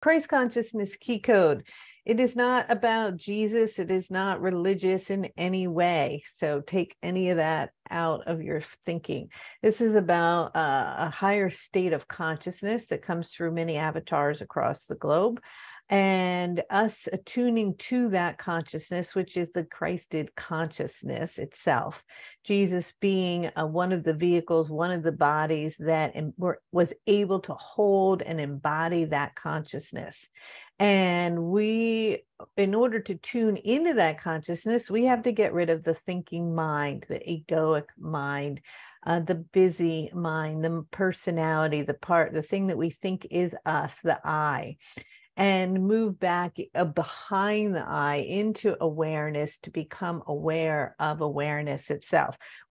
Christ consciousness key code. It is not about Jesus. It is not religious in any way. So take any of that out of your thinking. This is about uh, a higher state of consciousness that comes through many avatars across the globe and us attuning to that consciousness, which is the Christed consciousness itself. Jesus being uh, one of the vehicles, one of the bodies that were, was able to hold and embody that consciousness. And we, in order to tune into that consciousness, we have to get rid of the thinking mind, the egoic mind, uh, the busy mind, the personality, the part, the thing that we think is us, the I and move back uh, behind the I into awareness to become aware of awareness itself.